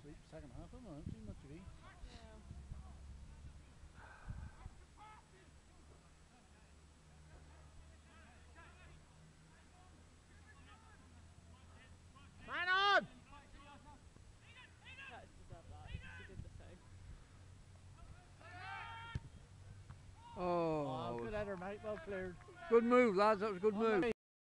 sleep second half, haven't I? Too much of it. Oh, Oh, good header, mate. Well cleared. good move, lads. That was a good oh, move. made.